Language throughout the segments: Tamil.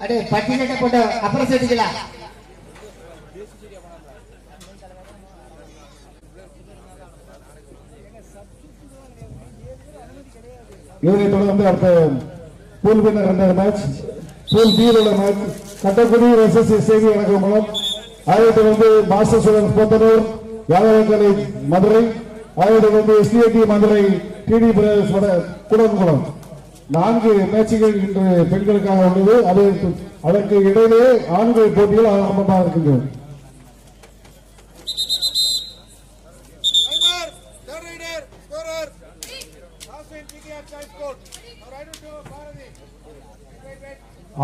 அடே பட்டியலிட்ட போட்டு அப்புறம் சேர்த்துக்கலாம் இதனைத் தொடர்ந்து அடுத்த பூல் பின்னர் இரண்டாவது மேட்ச் பூல் பியில் உள்ள மேட்ச் கட்டக்குடி எஸ்எஸ்சி செய்தி இறக்கமலம் அதைத் தொடர்ந்து மாஸ்டர் ஸ்டூடெண்ட்ஸ் போத்தனூர் யாதவ மதுரை. அதைத் தொடர்ந்து எஸ்டிஐடி மதுரை டிடி பிரதேஷ் வட குடன்குளம் நான்கு மேட்சுகள் இன்று பெண்களுக்காக உள்ளது. அது அதற்கு இடையிலே ஆண்கள் போட்டிகள் ஆரம்பமாக wait.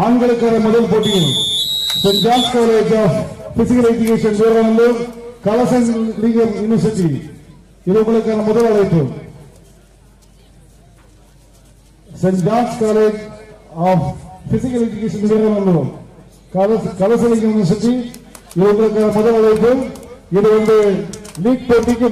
ஆண்களுக்கான முதல் போட்டியில் saint John's college of physical education Veeranallur கலசன் லீகல் யூனிவர்சிட்டி இது உங்களுக்கான முதல் அழைப்பு. Saint John's college of physical education Veeranallur Kalasalingam university இது உங்களுக்கான முதல் அழைப்பு இது வந்து லீக் போட்டிக்கு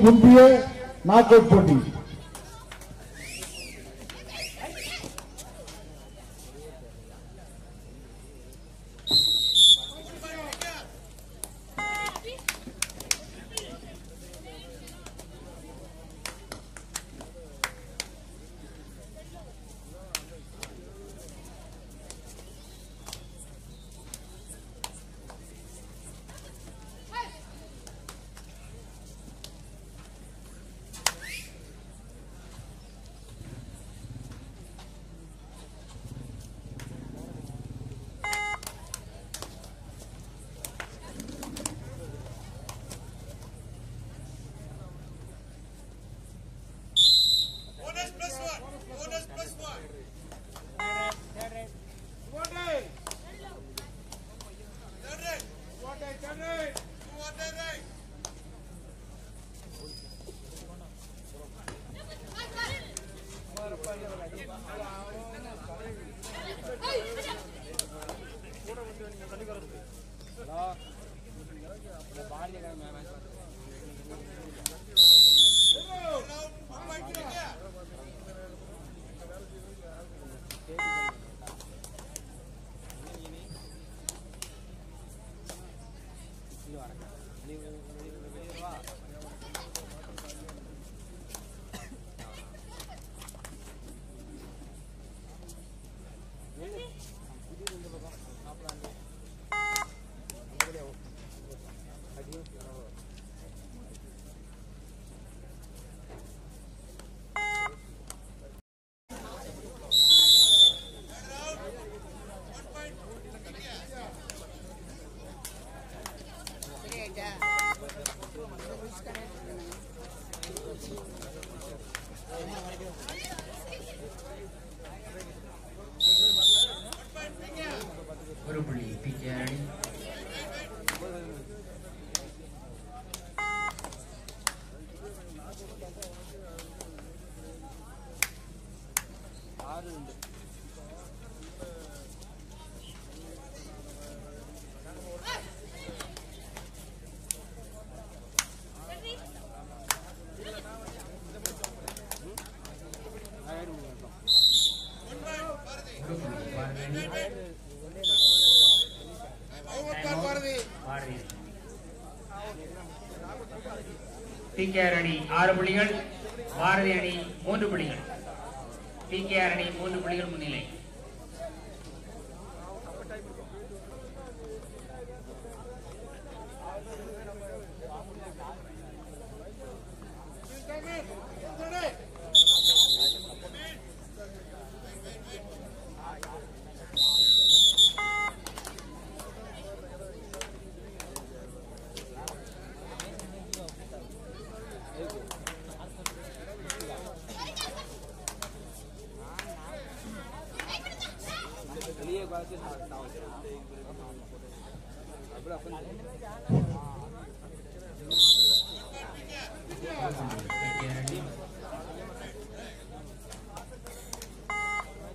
பிகேஆர் அணி ஆறு புள்ளிகள் பாரதி அணி மூன்று புள்ளிகள். பிகேஆர் அணி மூன்று புள்ளிகள் முன்னிலை.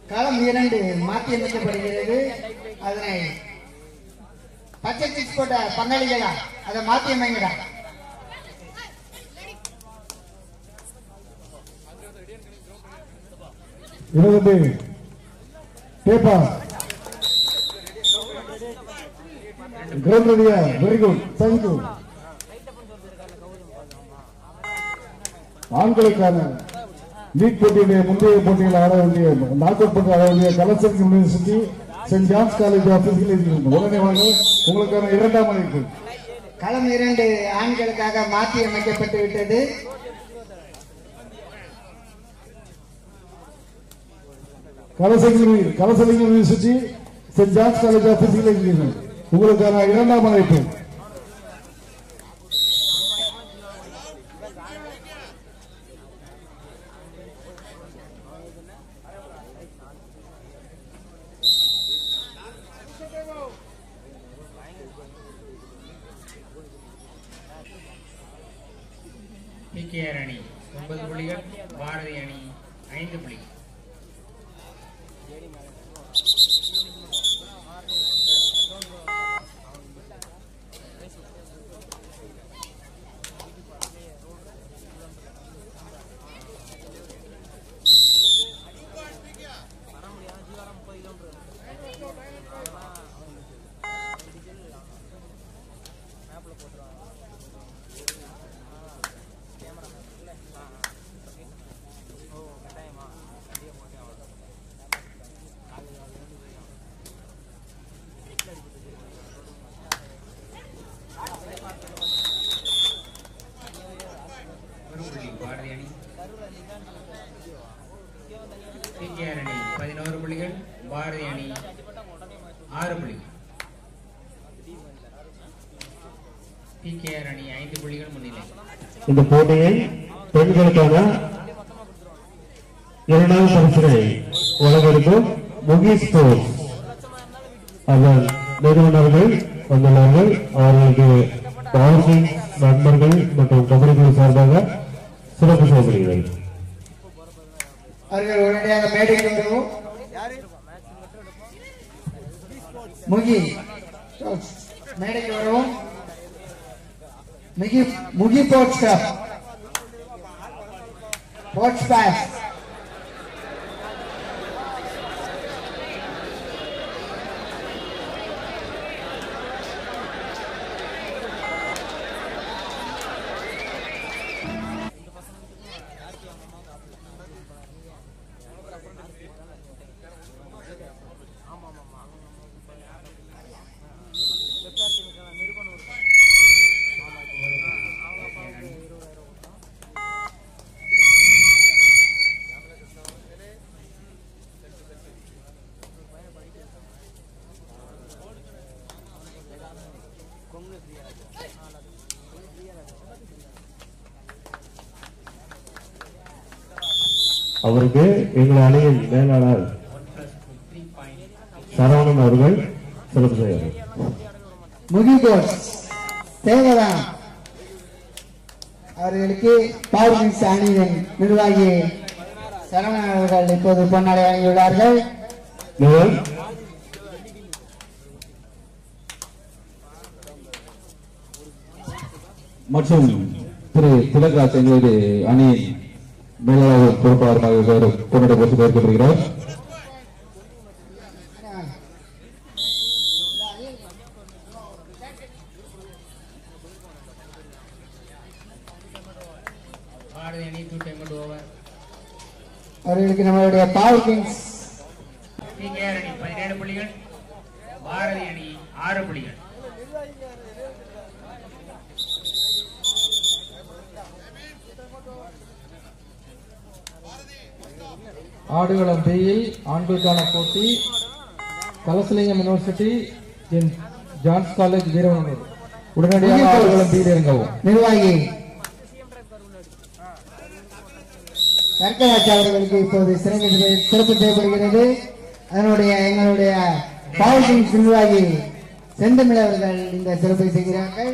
களம் இரண்டு மாற்றி அமைக்கப்படுகிறது. அதனை பச்சை சிக்ஸ் போட்ட பங்காளிகளா? அதை மாற்றி அமைங்கடா. பேப்பர். ரெடியா வெரி குட் தேங்க்யூ ஆண்களுக்கான லீக் போட்டியிலே முந்தைய போட்டியில் ஆட வேண்டிய நாக் அவுட் போட்டி ஆட வேண்டிய கலெக்டர் யூனிவர்சிட்டி சென்ட் ஜான்ஸ் காலேஜ் ஆஃபீஸில் உடனே வாங்க உங்களுக்கான இரண்டாம் அழைப்பு களம் இரண்டு ஆண்களுக்காக மாற்றி அமைக்கப்பட்டு விட்டது. Kalasalinga Kalasalinga university saint John's college ஆஃபீஸில் இருக்கிறீர்கள் உங்களுக்கான இரண்டாம் அழைப்பு பிகேஆர் அணி ஒன்பது புள்ளிகள் பாரதி அணி ஐந்து புள்ளிகள் ஒரு புள்ளி பாரதி அணி பிகேஆர் அணி பதினோரு புள்ளிகள் பாரதி அணி ஆறு புள்ளிகள். பிகேஆர் அணி ஐந்து புள்ளிகள் முன்னிலை. இந்த போட்டியை பெண்களுக்கான இரண்டாவது பரிசுகளை வழங்கியிருக்கும் முகேஷ் ஸ்போர்ட்ஸ் அதன் நிறுவனர்கள் வந்துள்ளார்கள். அவர்களுக்கு பாரதி நண்பர்கள் மற்றும் கபடி குழு சார்பாக சிறப்பு செய்யப்படுகிறது அவர்கள் உடனடியாக மேடைக்கு வருவோம் முகி மேடைக்கு வருவோம் Mukhi Mukhi ports cup ports base அவருக்கு எங்கள் அணியின் மேலாளர் சரவணன் அவர்கள் சிறப்பு செய்கிறார் முகி போர்ட்ஸ் தேவதான் அவர்களுக்கு பவர் அணியின் நிர்வாகி சரவணன் அவர்கள் இப்போது பொன்னாடை வழங்கியுள்ளார்கள் மற்றும் திரு திலகராஜ் எங்களது அணியின் மேலாளர் பொறுப்பாளராக கொண்டாட போட்டு ஏற்கப்படுகிறார் அவர்களுக்கு நம்மளுடைய பவர் கிங்ஸ் அணி? பதினேழு புள்ளிகள். பாரதி அணி ஆறு புள்ளிகள். ஆடுகளம் பியில் ஆண்களுக்கான போட்டி கலசலிங்கம் யூனிவர்சிட்டி என் ஜான்ஸ் காலேஜ் வீரவனூர் உடனடியாக ஆடுகளம் பியில் இறங்கவும். நிர்வாகி சர்க்கராஜ் அவர்களுக்கு இப்போது சிறப்பு சிறப்பு செய்யப்படுகிறது அதனுடைய எங்களுடைய பாவத்தின் நிர்வாகி செந்தமிழ் அவர்கள் இந்த சிறப்பை செய்கிறார்கள்.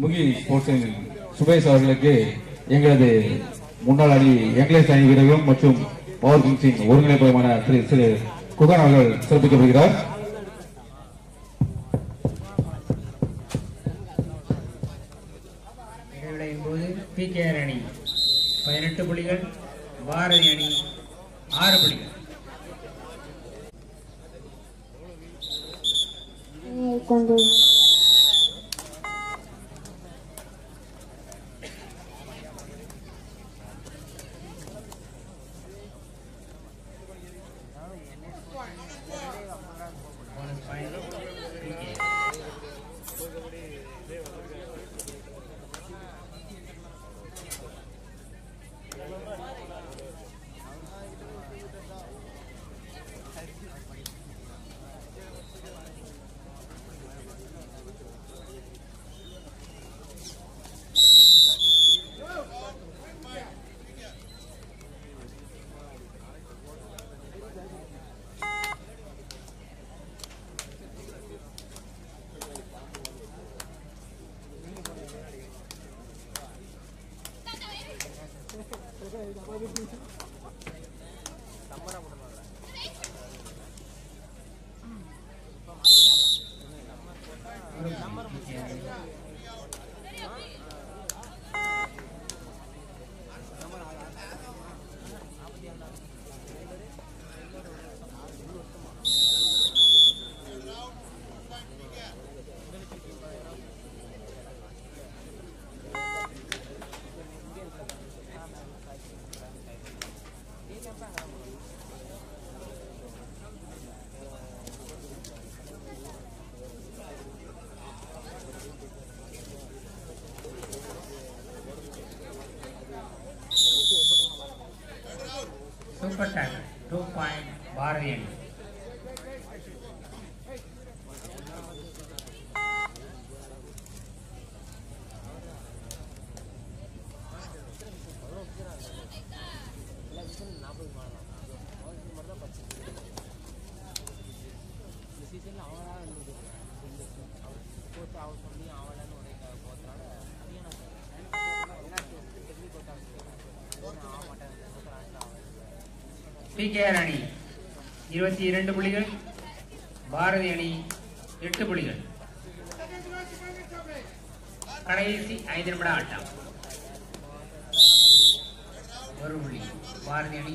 முகி ஸ்போர்ட்ஸின் சுபேஷ் அவர்களுக்கு எங்களது முன்னாள் அணி எங்களேஸ் அணி வீரர்களும் மற்றும் பவர் கிங்ஸின் ஒருங்கிணைப்பதுமான திரு திரு குகன் அவர்கள் சிறப்பிக்கப்படுகிறார். போது பிகேஆர் அணி பதினெட்டு புள்ளிகள் பாரதி அணி ஆறு புள்ளிகள். கொண்டு परसेंट टू पॉइंट बारह பி கே பிகேஆர் அணி இருபத்தி இரண்டு புள்ளிகள். பாரதி அணி எட்டு புள்ளிகள். கடைசி ஐந்து நிமிட ஆட்டம். ஒரு புள்ளி. பாரதி அணி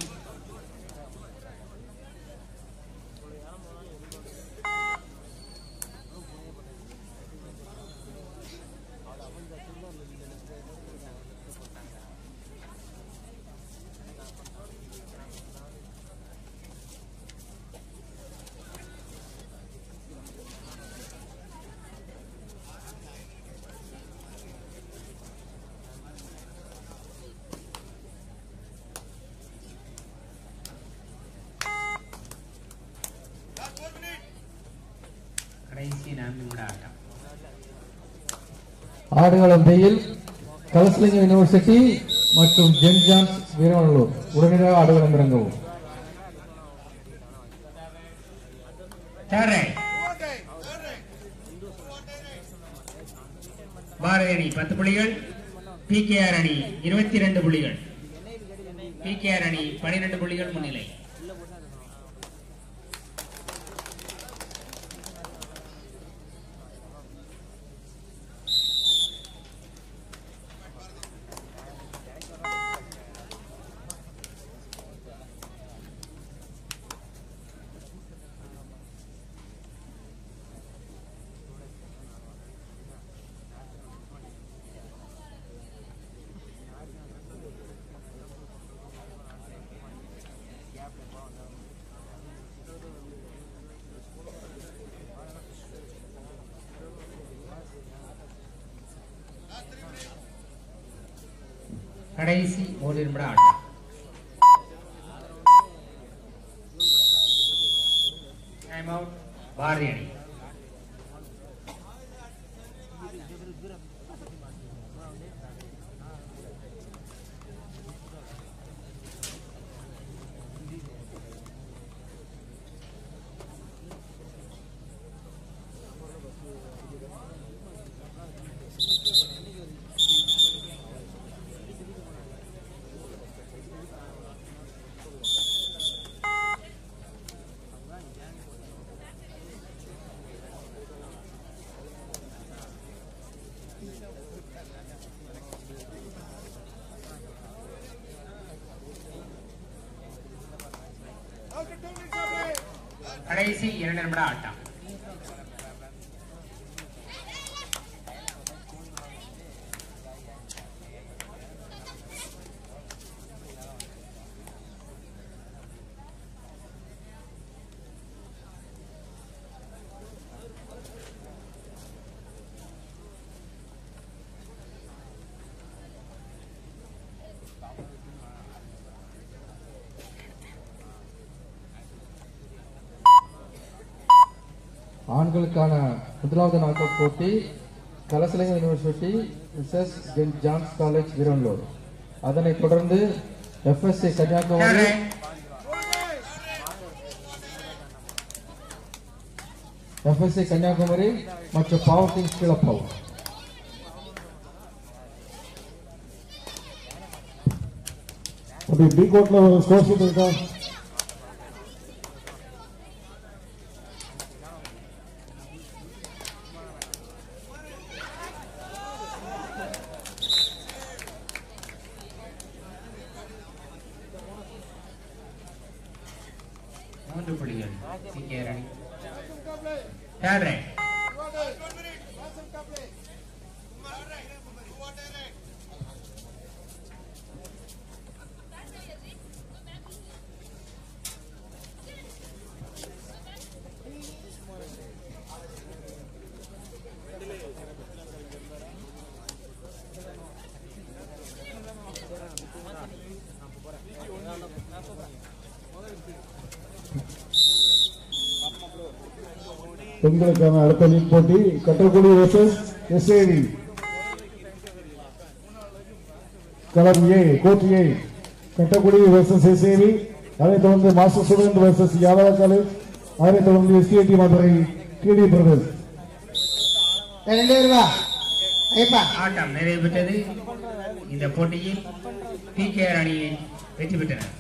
கடைசி நான்கு நிமிட ஆட்டம் ஆடுகளம் வெயில் கலசலிங்கம் யூனிவர்சிட்டி மற்றும் ஜென் ஜான்ஸ் வீரவனூர் உடனடியாக ஆடுகளம் இறங்கவும் பாரதி அணி பத்து புள்ளிகள். ப கே ஆர் அணி இருபத்தி இரண்டு புள்ளிகள். பி கே ஆர் அணி பனிரெண்டு புள்ளிகள் முன்னிலை. கடைசி ஒரு ஆட்டம். கடைசி இரண்டு நிமிட ஆட்டம். ஆண்களுக்கான முதலாவது நாக் அவுட் போட்டி Kalasalingam university versus saint John's college Veeranlur அதனைத் தொடர்ந்து எஃப்எஸ்சி கன்னியாகுமரி எஃப்எஸ்சி கன்னியாகுமரி மற்றும் பவர் கிங்ஸ் கீழப்பவர் அப்படி டி கோட்ல ஒரு ஸ்கோர் ஷீட் இருக்கா மூன்று புள்ளிகள் சிங்கேர் அணி தேர்ட் பெண்களுக்கான அடுத்த லீக் போட்டி கட்டக்குடி வெர்சஸ் எஸ்ஏடி களம் A court A Kattakudi versus SAD அதைத் தொடர்ந்து master student versus Yadava college அதைத் தொடர்ந்து எஸ்டிஐடி மதுரை கிடி பிரதர்ஸ் ரெண்டு ஆட்டம் நிறைவு பெற்றது இந்த போட்டியில் பிகேஆர் அணியை வெற்றி பெற்றனர்.